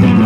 do you.